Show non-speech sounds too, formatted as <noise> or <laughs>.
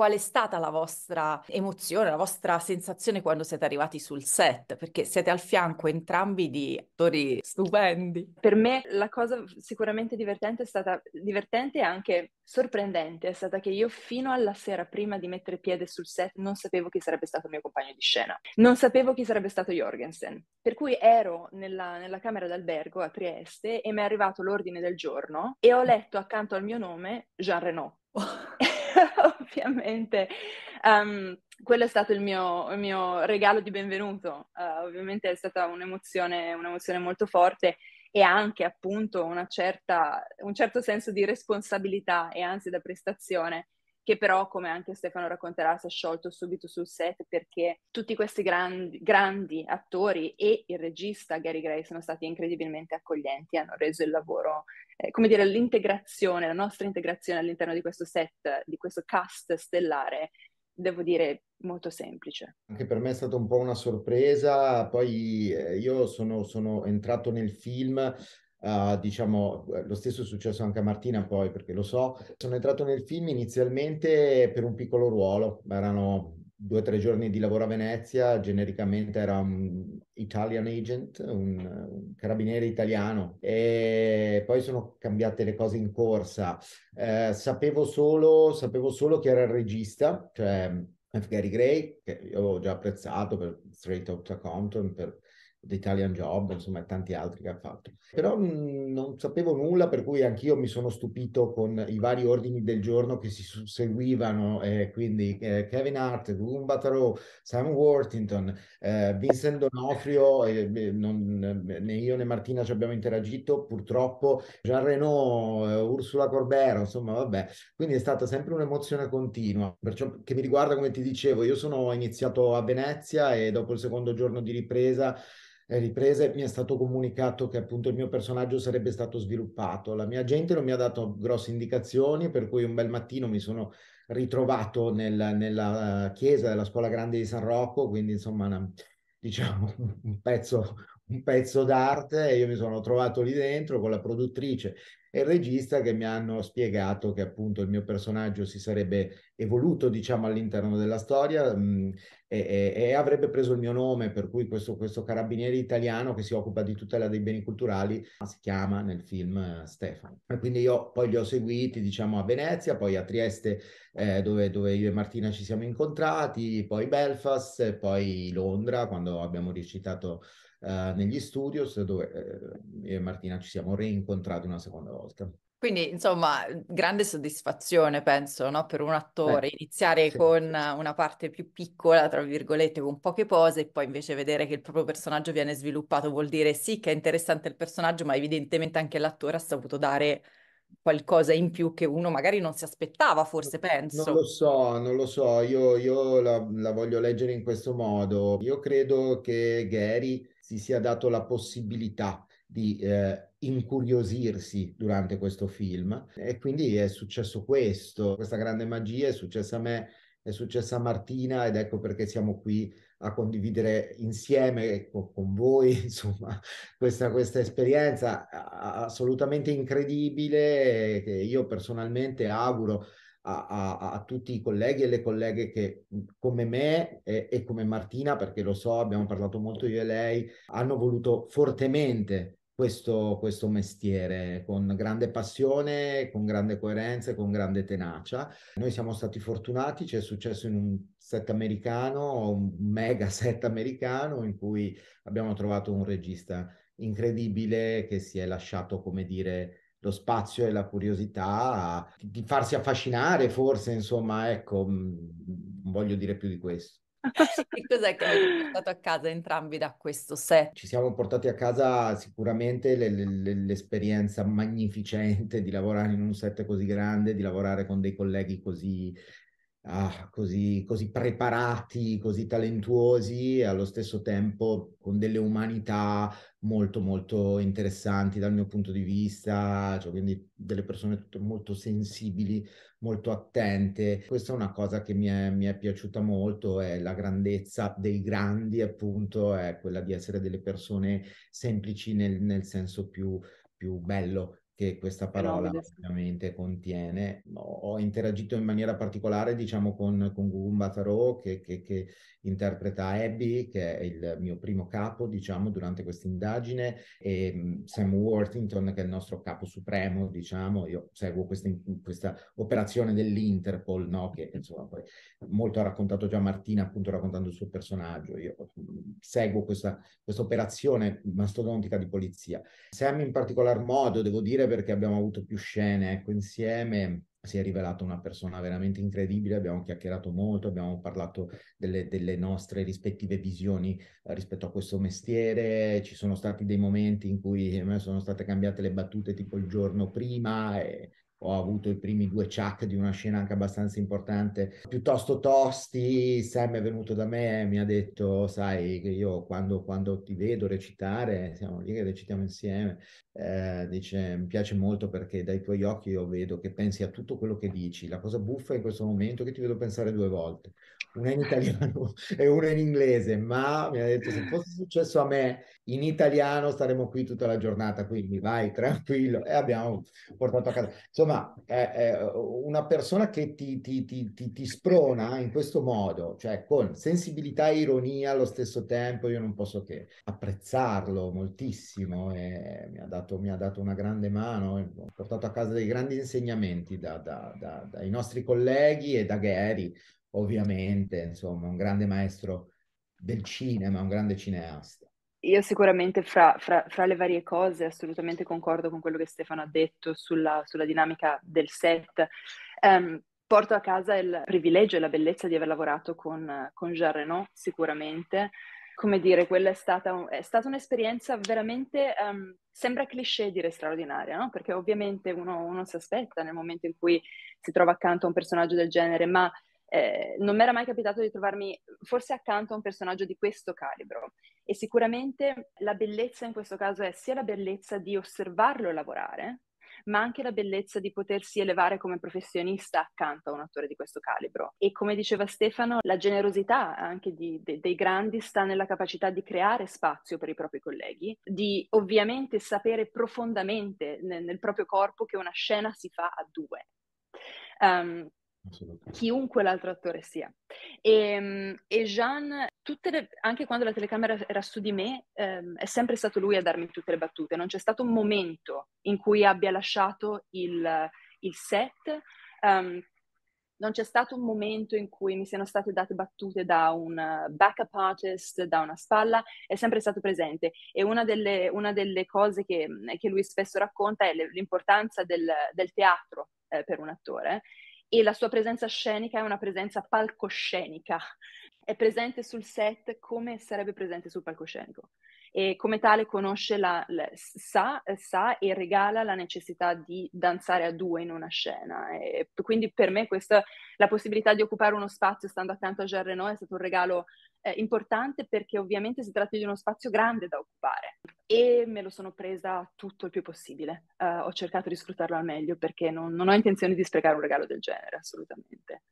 qual è stata la vostra emozione, la vostra sensazione quando siete arrivati sul set? Perché siete al fianco entrambi di attori stupendi. Per me la cosa sicuramente divertente è stata divertente e anche sorprendente, è stata che io fino alla sera prima di mettere piede sul set non sapevo chi sarebbe stato il mio compagno di scena, non sapevo chi sarebbe stato Jorgensen, per cui ero nella, nella camera d'albergo a Trieste e mi è arrivato l'ordine del giorno e ho letto accanto al mio nome Jean Renault. <laughs> <laughs> ovviamente um, quello è stato il mio, il mio regalo di benvenuto. Uh, ovviamente è stata un'emozione, un'emozione molto forte e anche appunto certa, un certo senso di responsabilità e anzi da prestazione che però, come anche Stefano racconterà, si è sciolto subito sul set perché tutti questi grandi, grandi attori e il regista Gary Gray sono stati incredibilmente accoglienti, hanno reso il lavoro, eh, come dire, l'integrazione, la nostra integrazione all'interno di questo set, di questo cast stellare, devo dire molto semplice. Anche per me è stata un po' una sorpresa, poi eh, io sono, sono entrato nel film Uh, diciamo, eh, lo stesso è successo anche a Martina poi, perché lo so, sono entrato nel film inizialmente per un piccolo ruolo, erano due o tre giorni di lavoro a Venezia, genericamente era un Italian agent, un, un carabiniere italiano e poi sono cambiate le cose in corsa. Eh, sapevo, solo, sapevo solo che era il regista, cioè. Gary Gray, che io avevo già apprezzato per Straight Outta Compton, per The Italian Job, insomma, e tanti altri che ha fatto. Però mm, non sapevo nulla, per cui anch'io mi sono stupito con i vari ordini del giorno che si susseguivano, eh, quindi eh, Kevin Hart, Boom Bataro, Sam Worthington, eh, Vincent Donofrio, non, né io né Martina ci abbiamo interagito, purtroppo, Jean Reno, eh, Ursula Corbera, insomma, vabbè. Quindi è stata sempre un'emozione continua. Perciò che mi riguarda, come ti dicevo, io sono iniziato a Venezia e dopo il secondo giorno di ripresa riprese mi è stato comunicato che appunto il mio personaggio sarebbe stato sviluppato. La mia gente non mi ha dato grosse indicazioni, per cui un bel mattino mi sono ritrovato nel, nella chiesa della scuola grande di San Rocco, quindi insomma una, diciamo un pezzo, un pezzo d'arte e io mi sono trovato lì dentro con la produttrice e il regista che mi hanno spiegato che appunto il mio personaggio si sarebbe evoluto diciamo all'interno della storia mh, e, e, e, avrebbe preso il mio nome per cui questo, questo, carabiniere italiano che si occupa di tutela dei beni culturali si chiama nel film eh, Stefano. E quindi io poi li ho seguiti diciamo a Venezia poi a Trieste eh, dove, dove io e Martina ci siamo incontrati poi Belfast poi Londra quando abbiamo recitato uh, negli studios dove uh, io e Martina ci siamo reincontrati una seconda volta. Quindi, insomma, grande soddisfazione, penso, no? per un attore, eh, iniziare sì, con sì. una parte più piccola, tra virgolette, con poche pose, e poi invece vedere che il proprio personaggio viene sviluppato vuol dire sì che è interessante il personaggio, ma evidentemente anche l'attore ha saputo dare qualcosa in più che uno magari non si aspettava, forse penso. Non lo so, non lo so, io, io la, la voglio leggere in questo modo. Io credo che Gary si sia dato la possibilità di eh, incuriosirsi durante questo film. E quindi è successo questo, questa grande magia è successa a me, è successa a Martina ed ecco perché siamo qui a condividere insieme con, con voi <laughs> insomma questa, questa esperienza assolutamente incredibile che io personalmente auguro a, a, a, tutti i colleghi e le colleghe che come me e, e, come Martina, perché lo so, abbiamo parlato molto io e lei, hanno voluto fortemente questo, questo mestiere con grande passione, con grande coerenza e con grande tenacia. Noi siamo stati fortunati, ci è successo in un set americano, un mega <laughs> set americano in cui abbiamo trovato un regista incredibile che si è lasciato, come dire, lo spazio e la curiosità di farsi affascinare, forse, insomma, ecco, non voglio dire più di questo. che <laughs> cos'è che avete portato a casa entrambi da questo set? Ci siamo portati a casa sicuramente le, le, l'esperienza magnificente di lavorare in un set così grande, di lavorare con dei colleghi così ah, così, così preparati, così talentuosi e allo stesso tempo con delle umanità molto molto interessanti dal mio punto di vista, cioè quindi delle persone molto sensibili, molto attente. Questa è una cosa che mi è, mi è piaciuta molto, è la grandezza dei grandi appunto, è quella di essere delle persone semplici nel, nel senso più, più bello che questa parola ovviamente contiene. Ho interagito in maniera particolare, diciamo, con, con Gugun Bataro, che, che, che, interpreta Abby, che è il mio primo capo, diciamo, durante questa indagine, e mm, Sam Worthington, che è il nostro capo supremo, diciamo. Io seguo questa, questa operazione dell'Interpol, no? Che, insomma, poi molto ha raccontato già Martina, appunto, raccontando il suo personaggio. Io mm, seguo questa, questa operazione mastodontica di polizia. Sam in particolar modo, devo dire, perché abbiamo avuto più scene ecco, insieme, si è rivelato una persona veramente incredibile, abbiamo chiacchierato molto, abbiamo parlato delle, delle nostre rispettive visioni eh, rispetto a questo mestiere, ci sono stati dei momenti in cui me sono state cambiate le battute tipo il giorno prima e ho avuto i primi due chuck di una scena anche abbastanza importante, piuttosto tosti. Sam è venuto da me e mi ha detto: Sai, che io quando, quando ti vedo recitare, siamo lì che recitiamo insieme. Eh, dice: Mi piace molto perché dai tuoi occhi io vedo che pensi a tutto quello che dici. La cosa buffa in questo momento è che ti vedo pensare due volte una in italiano <laughs> e una in inglese, ma mi ha detto se fosse successo a me in italiano staremmo qui tutta la giornata, quindi vai tranquillo e abbiamo portato a casa. Insomma, è, è una persona che ti, ti, ti, ti, sprona in questo modo, cioè con sensibilità e ironia allo stesso tempo, io non posso che apprezzarlo moltissimo e mi ha dato, mi ha dato una grande mano, ho portato a casa dei grandi insegnamenti da, da, da, dai nostri colleghi e da Gary ovviamente, insomma, un grande maestro del cinema, un grande cineasta. Io sicuramente fra, fra, fra, le varie cose assolutamente concordo con quello che Stefano ha detto sulla, sulla dinamica del set. Um, porto a casa il privilegio e la bellezza di aver lavorato con, con Jean Reno, sicuramente. Come dire, quella è stata, è stata un'esperienza veramente, um, sembra cliché dire straordinaria, no? Perché ovviamente uno, uno si aspetta nel momento in cui si trova accanto a un personaggio del genere, ma eh, non mi era mai capitato di trovarmi forse accanto a un personaggio di questo calibro e sicuramente la bellezza in questo caso è sia la bellezza di osservarlo lavorare, ma anche la bellezza di potersi elevare come professionista accanto a un attore di questo calibro. E come diceva Stefano, la generosità anche di, de, dei grandi sta nella capacità di creare spazio per i propri colleghi, di ovviamente sapere profondamente nel, nel proprio corpo che una scena si fa a due. Um, chiunque l'altro attore sia. E, ehm, e Jean, le, anche quando la telecamera era su di me, ehm, è sempre stato lui a darmi tutte le battute. Non c'è stato un momento in cui abbia lasciato il, il set. Um, non c'è stato un momento in cui mi siano state date battute da un backup artist, da una spalla, è sempre stato presente. E una delle, una delle cose che, che, lui spesso racconta è l'importanza del, del teatro eh, per un attore e la sua presenza scenica è una presenza palcoscenica, è presente sul set come sarebbe presente sul palcoscenico. E come tale conosce la, la sa, sa, e regala la necessità di danzare a due in una scena. E quindi per me questa la possibilità di occupare uno spazio stando accanto a Jean Reno è stato un regalo eh, importante perché ovviamente si tratta di uno spazio grande da occupare e me lo sono presa tutto il più possibile. Uh, ho cercato di sfruttarlo al meglio perché non, non ho intenzione di sprecare un regalo del genere, assolutamente.